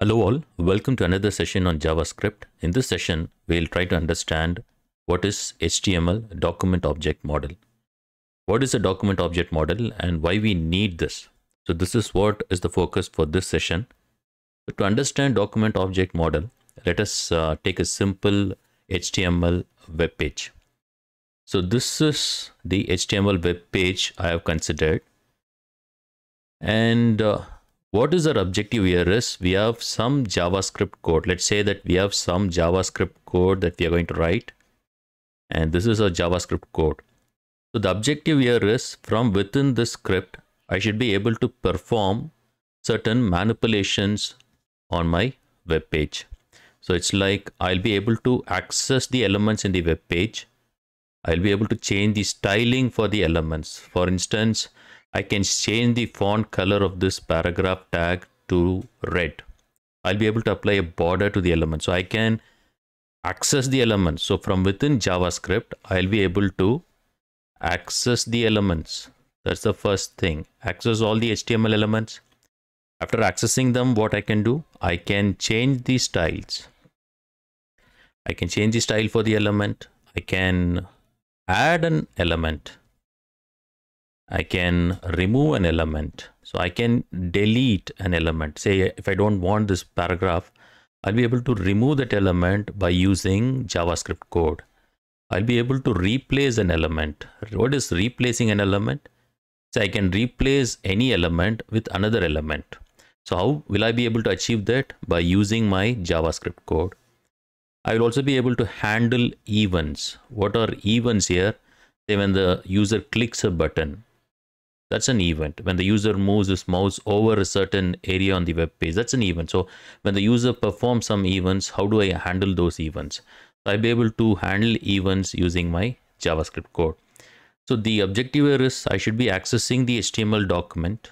Hello all, welcome to another session on JavaScript. In this session, we'll try to understand what is HTML document object model. What is a document object model and why we need this? So this is what is the focus for this session. To understand document object model, let us uh, take a simple HTML web page. So this is the HTML web page I have considered. And uh, what is our objective here is we have some JavaScript code. Let's say that we have some JavaScript code that we are going to write. And this is our JavaScript code. So the objective here is from within this script, I should be able to perform certain manipulations on my web page. So it's like I'll be able to access the elements in the web page. I'll be able to change the styling for the elements. For instance, I can change the font color of this paragraph tag to red. I'll be able to apply a border to the element. So I can access the elements. So from within JavaScript, I'll be able to access the elements. That's the first thing. Access all the HTML elements. After accessing them, what I can do? I can change the styles. I can change the style for the element. I can add an element I can remove an element. So I can delete an element. Say if I don't want this paragraph, I'll be able to remove that element by using JavaScript code. I'll be able to replace an element. What is replacing an element? So I can replace any element with another element. So how will I be able to achieve that? By using my JavaScript code. I will also be able to handle events. What are events here? Say when the user clicks a button, that's an event. When the user moves his mouse over a certain area on the web page that's an event. So when the user performs some events how do i handle those events? I'll be able to handle events using my javascript code. So the objective here is i should be accessing the html document.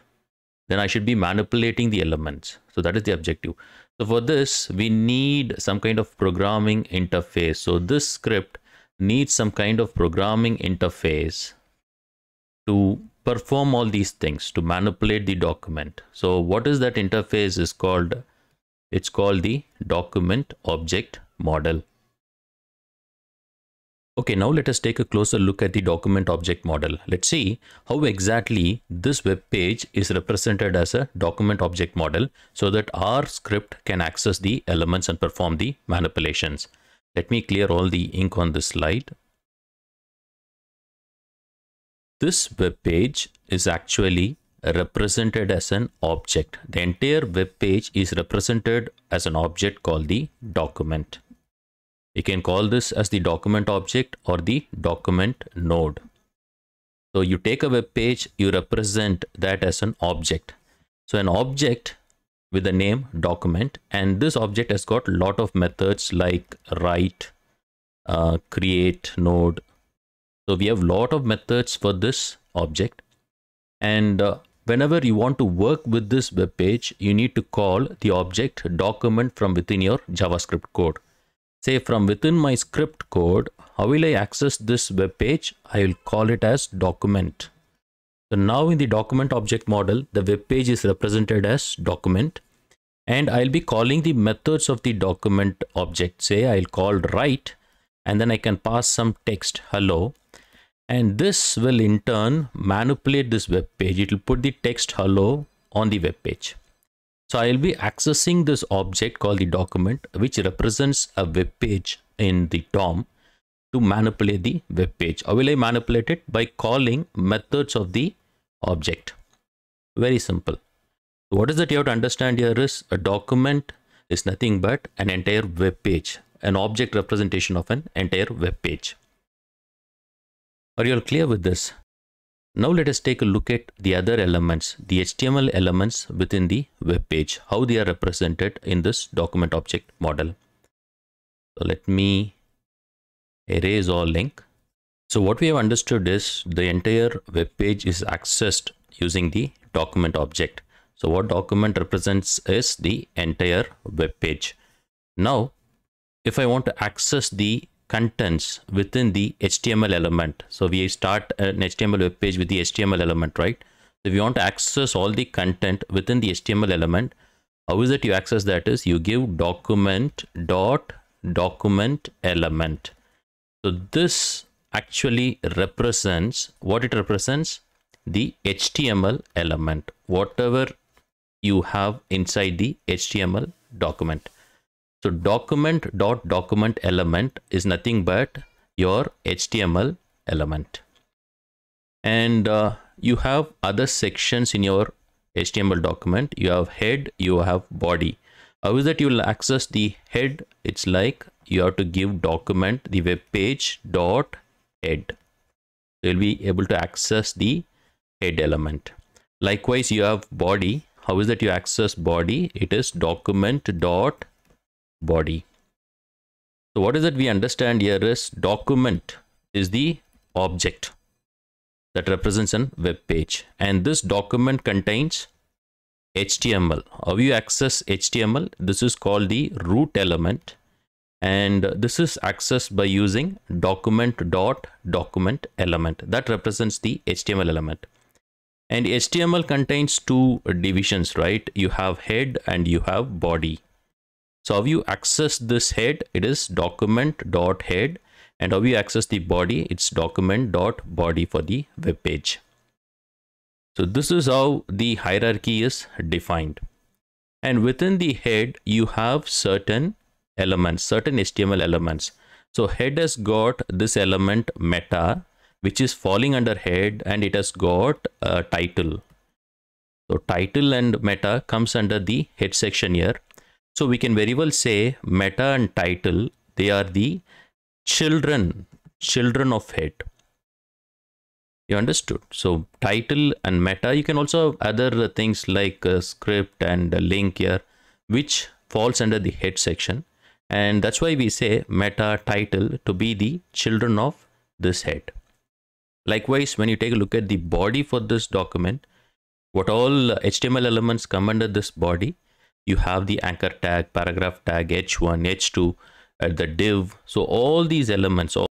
Then i should be manipulating the elements. So that is the objective. So for this we need some kind of programming interface. So this script needs some kind of programming interface to perform all these things to manipulate the document. So what is that interface is called? It's called the document object model. Okay, now let us take a closer look at the document object model. Let's see how exactly this web page is represented as a document object model so that our script can access the elements and perform the manipulations. Let me clear all the ink on this slide. This web page is actually represented as an object. The entire web page is represented as an object called the document. You can call this as the document object or the document node. So you take a web page, you represent that as an object. So an object with the name document and this object has got a lot of methods like write, uh, create, node, so we have a lot of methods for this object. And uh, whenever you want to work with this web page, you need to call the object document from within your JavaScript code. Say from within my script code, how will I access this web page? I will call it as document. So now in the document object model, the web page is represented as document and I'll be calling the methods of the document object. Say I'll call write and then I can pass some text hello and this will in turn manipulate this web page. It will put the text hello on the web page. So i'll be accessing this object called the document which represents a web page in the dom to manipulate the web page. How will i manipulate it? By calling methods of the object. Very simple. What is that you have to understand here is a document is nothing but an entire web page an object representation of an entire web page are you all clear with this? Now let us take a look at the other elements, the HTML elements within the web page, how they are represented in this document object model. So let me erase all link. So what we have understood is the entire web page is accessed using the document object. So what document represents is the entire web page. Now, if I want to access the contents within the HTML element. So we start an HTML web page with the HTML element, right? So if you want to access all the content within the HTML element, how is that you access that is? You give document dot document element. So this actually represents what it represents? The html element. Whatever you have inside the html document so document dot document element is nothing but your html element and uh, you have other sections in your HTML document. You have head, you have body. How is that you will access the head? It's like you have to give document the web page dot head. You'll be able to access the head element. Likewise, you have body. How is that you access body? It is document dot body. So what is that we understand here is document is the object that represents a web page and this document contains HTML. How you access HTML? This is called the root element and this is accessed by using document dot document element that represents the HTML element. And HTML contains two divisions, right? You have head and you have body. So how you access this head? It is document dot head and how you access the body? It's document dot body for the web page. So this is how the hierarchy is defined. And within the head you have certain elements certain html elements. So head has got this element meta which is falling under head and it has got a title. So title and meta comes under the head section here so we can very well say meta and title they are the children children of head you understood? So title and meta you can also have other things like a script and link here which falls under the head section. And that's why we say meta title to be the children of this head likewise when you take a look at the body for this document what all html elements come under this body you have the anchor tag paragraph tag h1 h2 at the div. So all these elements all,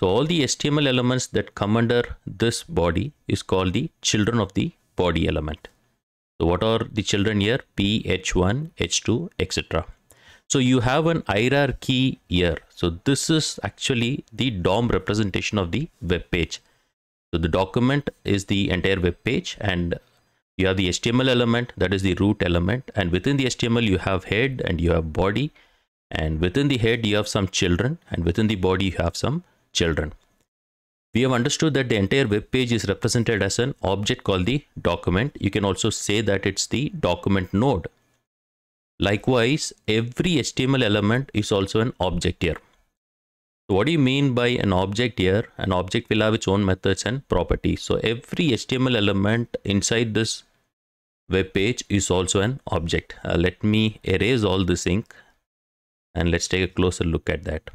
so all the html elements that come under this body is called the children of the body element. So what are the children here? P h1 h2 etc so you have an hierarchy here. So this is actually the dom representation of the web page. So the document is the entire web page and you have the html element that is the root element and within the html you have head and you have body and within the head you have some children and within the body you have some children. We have understood that the entire web page is represented as an object called the document. You can also say that it's the document node. Likewise every html element is also an object here. So what do you mean by an object here? An object will have its own methods and properties. So every html element inside this web page is also an object uh, let me erase all this ink and let's take a closer look at that.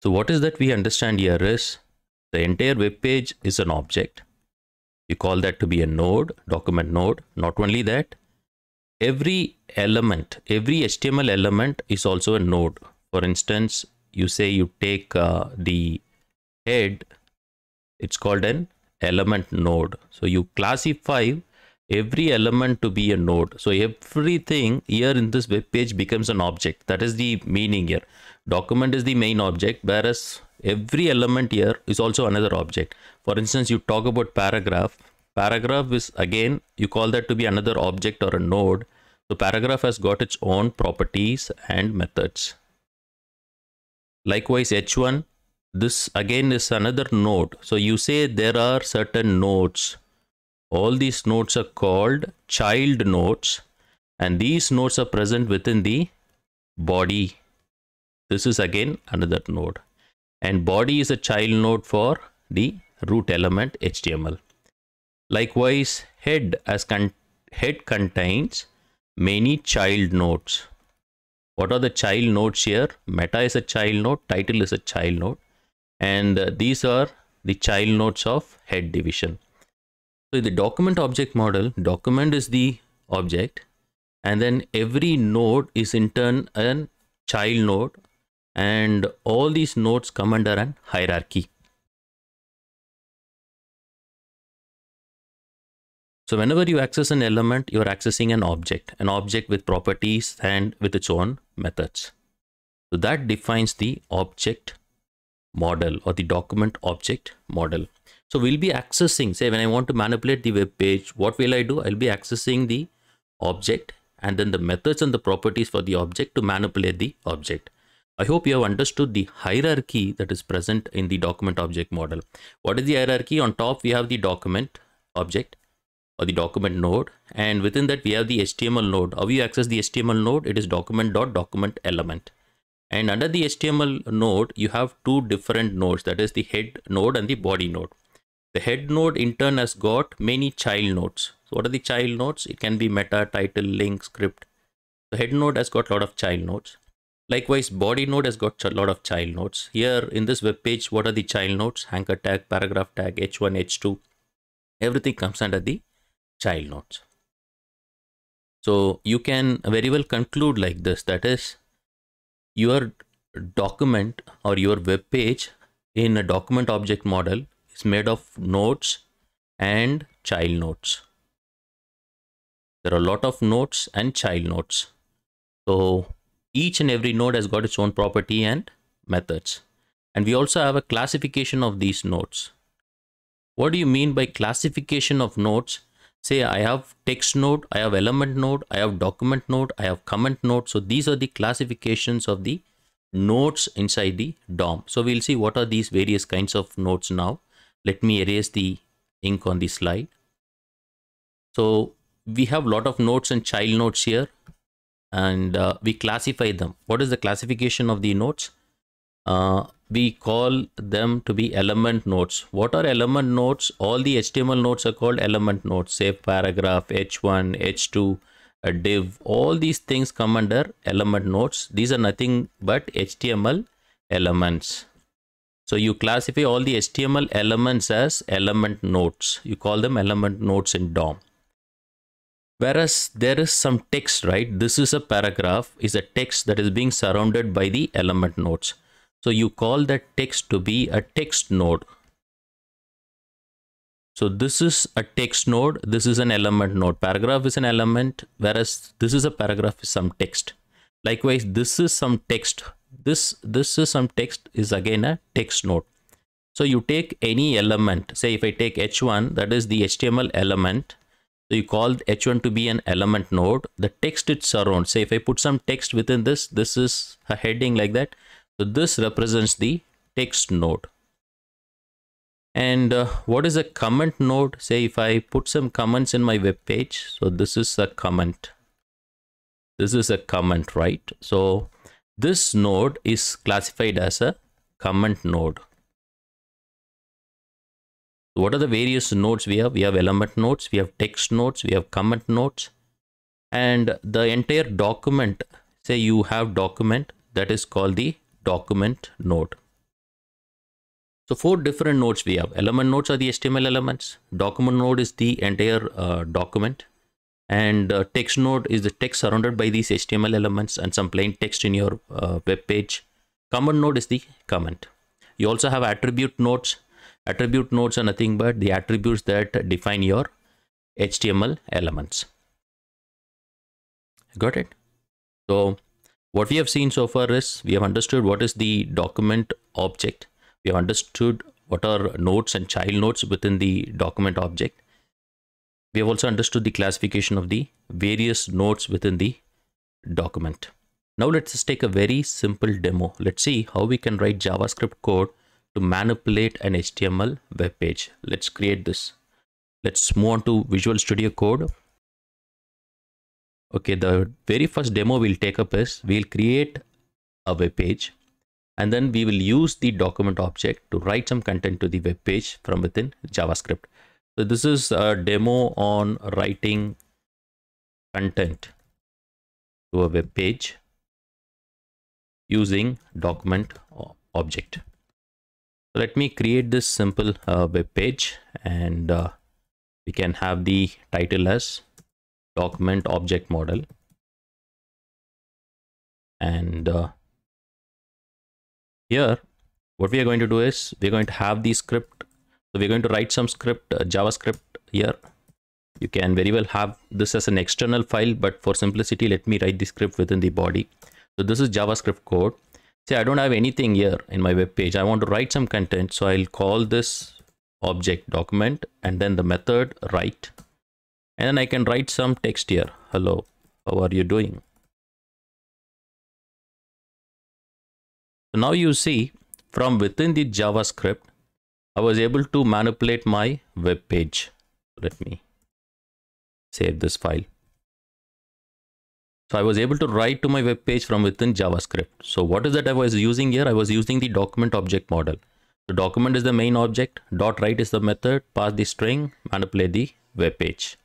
So what is that we understand here is the entire web page is an object. You call that to be a node, document node. Not only that, every element, every HTML element is also a node. For instance, you say you take uh, the head it's called an element node. So you classify every element to be a node. So everything here in this web page becomes an object. That is the meaning here. Document is the main object whereas every element here is also another object. For instance you talk about paragraph paragraph is again you call that to be another object or a node. So paragraph has got its own properties and methods. Likewise h1 this again is another node. So you say there are certain nodes. All these nodes are called child nodes and these nodes are present within the body. This is again another node. And body is a child node for the root element html likewise head as con head contains many child nodes. What are the child nodes here? Meta is a child node title is a child node and uh, these are the child nodes of head division. So the document object model document is the object and then every node is in turn a child node and all these nodes come under an hierarchy. So whenever you access an element, you're accessing an object, an object with properties and with its own methods. So that defines the object model or the document object model. So we'll be accessing, say when I want to manipulate the web page, what will I do? I'll be accessing the object and then the methods and the properties for the object to manipulate the object. I hope you have understood the hierarchy that is present in the document object model. What is the hierarchy? On top, we have the document object or the document node and within that we have the HTML node. How you access the HTML node? It is document dot document element. And under the HTML node, you have two different nodes that is the head node and the body node. The head node in turn has got many child nodes. So what are the child nodes? It can be meta, title, link, script. The head node has got a lot of child nodes. Likewise, body node has got a lot of child nodes. Here in this web page, what are the child nodes? Anchor tag, paragraph tag, h1, h2. Everything comes under the child nodes. So you can very well conclude like this, that is your document or your web page in a document object model is made of nodes and child nodes. There are a lot of nodes and child nodes. So each and every node has got its own property and methods. And we also have a classification of these nodes. What do you mean by classification of nodes? Say I have text node, I have element node, I have document node, I have comment node. So these are the classifications of the nodes inside the DOM. So we'll see what are these various kinds of nodes now. Let me erase the ink on the slide. So we have a lot of nodes and child nodes here and uh, we classify them. What is the classification of the nodes? Uh, we call them to be element nodes. What are element nodes? All the HTML nodes are called element nodes. Say paragraph, h1, h2, a div. All these things come under element nodes. These are nothing but HTML elements. So you classify all the HTML elements as element nodes. You call them element nodes in DOM. Whereas there is some text, right? This is a paragraph, is a text that is being surrounded by the element nodes. So you call that text to be a text node. So this is a text node. This is an element node. Paragraph is an element, whereas this is a paragraph is some text. Likewise, this is some text. This, this is some text is again a text node. So you take any element, say if I take h1, that is the HTML element. So you call h1 to be an element node. The text it surrounds. Say if I put some text within this, this is a heading like that. So this represents the text node. And uh, what is a comment node? Say if I put some comments in my web page. So this is a comment. This is a comment, right? So this node is classified as a comment node. what are the various nodes we have? We have element nodes, we have text nodes, we have comment nodes. And the entire document, say you have document that is called the document node. So four different nodes we have. Element nodes are the HTML elements. Document node is the entire uh, document. And uh, text node is the text surrounded by these HTML elements and some plain text in your uh, web page. Comment node is the comment. You also have attribute nodes. Attribute nodes are nothing but the attributes that define your HTML elements. Got it? So what we have seen so far is we have understood what is the document object. We have understood what are nodes and child nodes within the document object. We have also understood the classification of the various nodes within the document. Now let's take a very simple demo. Let's see how we can write JavaScript code to manipulate an HTML web page. Let's create this. Let's move on to Visual Studio Code okay the very first demo we'll take up is we'll create a web page and then we will use the document object to write some content to the web page from within javascript. So this is a demo on writing content to a web page using document object. Let me create this simple uh, web page and uh, we can have the title as document object model. And uh, here what we are going to do is we're going to have the script. So we're going to write some script uh, javascript here. You can very well have this as an external file but for simplicity let me write the script within the body. So this is javascript code. Say i don't have anything here in my web page. I want to write some content so i'll call this object document and then the method write and then i can write some text here hello how are you doing so now you see from within the javascript i was able to manipulate my web page let me save this file. So I was able to write to my web page from within JavaScript. So what is that I was using here? I was using the document object model. The document is the main object, dot write is the method, pass the string, manipulate the web page.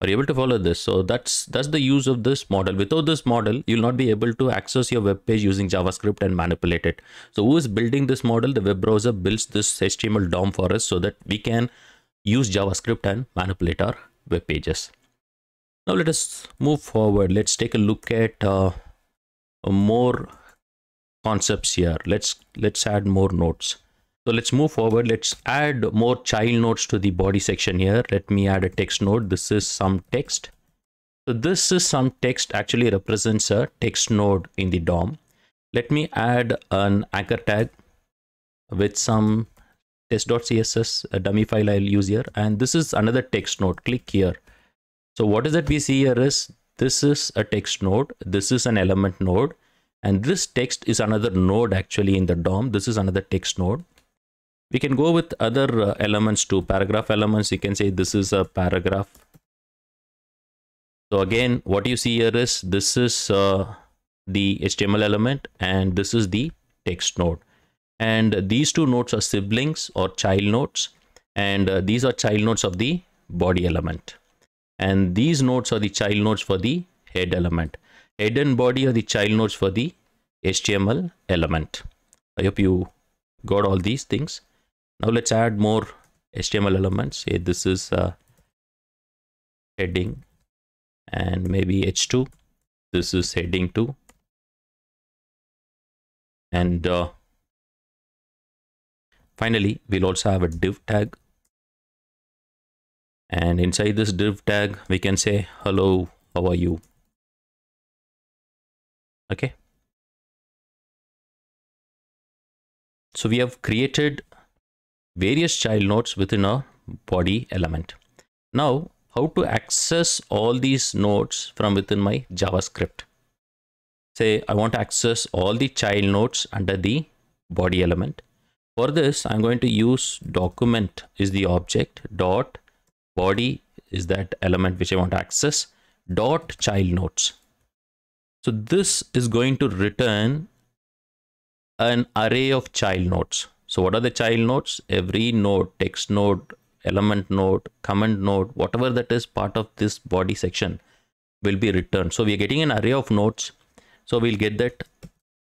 Are you able to follow this? So that's that's the use of this model. Without this model, you'll not be able to access your web page using JavaScript and manipulate it. So who is building this model? The web browser builds this HTML DOM for us so that we can use JavaScript and manipulate our web pages. Now let us move forward. Let's take a look at uh, more concepts here. Let's let's add more nodes. So let's move forward. Let's add more child nodes to the body section here. Let me add a text node. This is some text. So this is some text actually represents a text node in the DOM. Let me add an anchor tag with some test.css a dummy file I'll use here and this is another text node click here so what is that we see here is this is a text node this is an element node and this text is another node actually in the DOM this is another text node we can go with other uh, elements too. Paragraph elements you can say this is a paragraph. So again what you see here is this is uh, the HTML element and this is the text node. And these two nodes are siblings or child nodes. And uh, these are child nodes of the body element. And these nodes are the child nodes for the head element. Head and body are the child nodes for the html element. I hope you got all these things now let's add more html elements say this is uh, heading and maybe h2 this is heading 2 and uh, Finally, we'll also have a div tag. And inside this div tag, we can say, hello, how are you? Okay. So we have created various child nodes within a body element. Now, how to access all these nodes from within my JavaScript? Say I want to access all the child nodes under the body element. For this, I'm going to use document is the object dot body is that element which I want to access dot child nodes. So this is going to return an array of child nodes. So what are the child nodes? Every node, text node, element node, comment node, whatever that is part of this body section will be returned. So we are getting an array of nodes. So we'll get that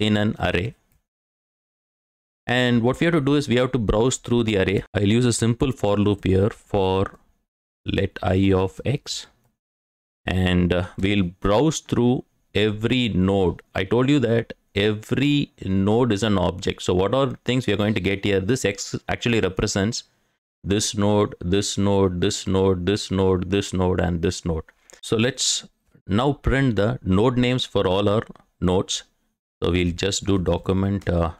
in an array. And what we have to do is we have to browse through the array. I'll use a simple for loop here for let i of x and uh, we'll browse through every node. I told you that every node is an object. So what are things we are going to get here? This x actually represents this node, this node, this node, this node, this node, and this node. So let's now print the node names for all our nodes. So we'll just do document uh,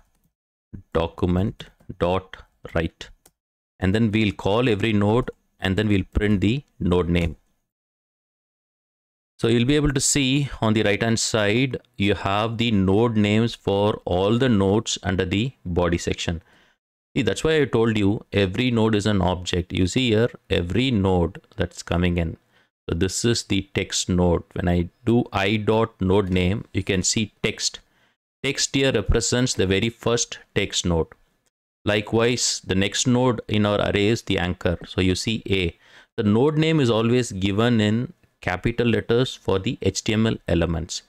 document dot write and then we'll call every node and then we'll print the node name so you'll be able to see on the right hand side you have the node names for all the nodes under the body section see that's why i told you every node is an object you see here every node that's coming in so this is the text node when i do i dot node name you can see text text here represents the very first text node. Likewise, the next node in our array is the anchor. So you see A. The node name is always given in capital letters for the HTML elements.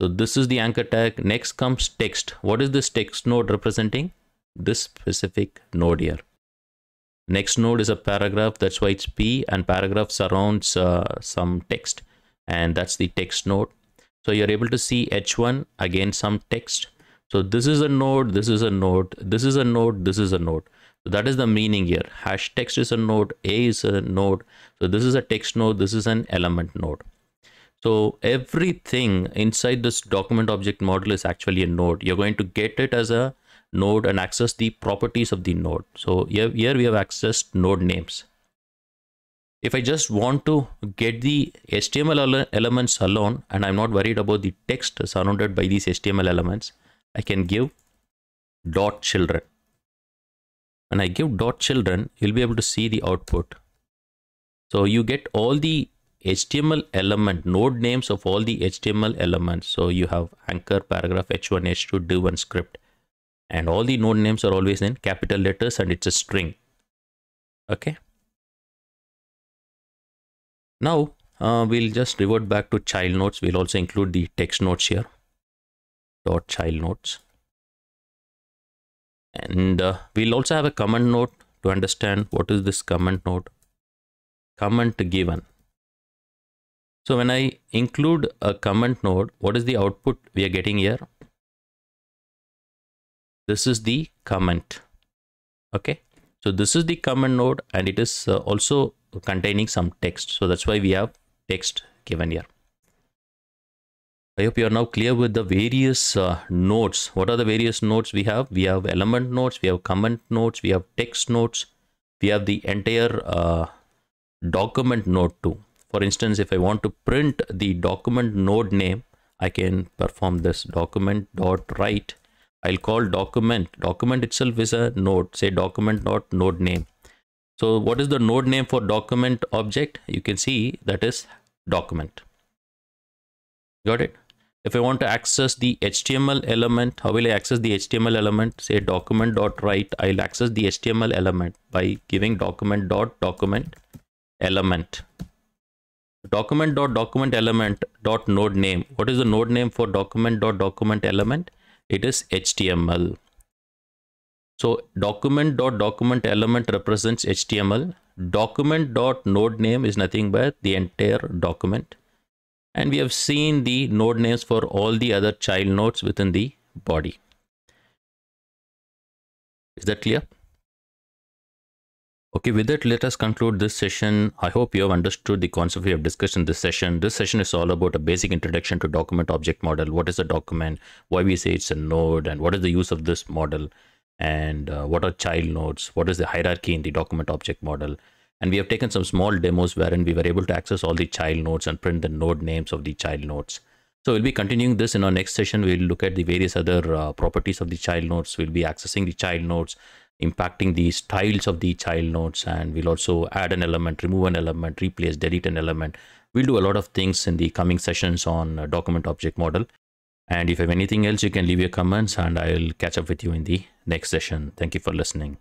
So this is the anchor tag. Next comes text. What is this text node representing? This specific node here. Next node is a paragraph. That's why it's P and paragraph surrounds uh, some text and that's the text node. So you're able to see H1 again some text. So this is a node, this is a node, this is a node, this is a node. So that is the meaning here. Hash text is a node, A is a node. So this is a text node, this is an element node. So everything inside this document object model is actually a node. You're going to get it as a node and access the properties of the node. So here, here we have accessed node names. If I just want to get the HTML elements alone and I'm not worried about the text surrounded by these HTML elements, I can give dot children. When I give dot children, you'll be able to see the output. So you get all the HTML element node names of all the HTML elements. So you have anchor, paragraph, h1, h2, div, and script. And all the node names are always in capital letters and it's a string. Okay. Now uh, we'll just revert back to child nodes. We'll also include the text nodes here. Dot child nodes. And uh, we'll also have a comment node to understand what is this comment node. Comment given so when I include a comment node, what is the output we are getting here? This is the comment. Okay. So this is the comment node and it is uh, also containing some text. So that's why we have text given here. I hope you are now clear with the various uh, nodes. What are the various nodes we have? We have element nodes, we have comment nodes, we have text nodes, we have the entire uh, document node too. For instance if i want to print the document node name i can perform this document dot write. I'll call document. Document itself is a node. Say document dot node name. So what is the node name for document object? You can see that is document. Got it if I want to access the HTML element, how will I access the HTML element? Say document dot write. I'll access the HTML element by giving document dot document element. Document dot document element dot node name. What is the node name for document dot document element? It is html so document dot document element represents html document dot node name is nothing but the entire document and we have seen the node names for all the other child nodes within the body is that clear Okay, with that, let us conclude this session. I hope you have understood the concept we have discussed in this session. This session is all about a basic introduction to document object model. What is a document? Why we say it's a node and what is the use of this model? And uh, what are child nodes? What is the hierarchy in the document object model? And we have taken some small demos wherein we were able to access all the child nodes and print the node names of the child nodes. So we'll be continuing this in our next session. We'll look at the various other uh, properties of the child nodes. We'll be accessing the child nodes impacting the styles of the child nodes and we'll also add an element remove an element replace delete an element we'll do a lot of things in the coming sessions on uh, document object model and if you have anything else you can leave your comments and i'll catch up with you in the next session thank you for listening